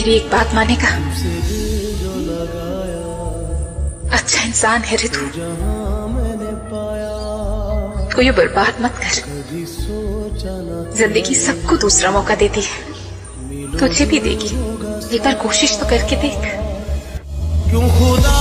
मेरी एक बात मानेगा अच्छा इंसान है ऋतु को तो ये बर्बाद मत कर। ज़िंदगी सबको दूसरा मौका देती है। तुझे भी देगी। एक बार कोशिश तो करके देख। क्यों खुदा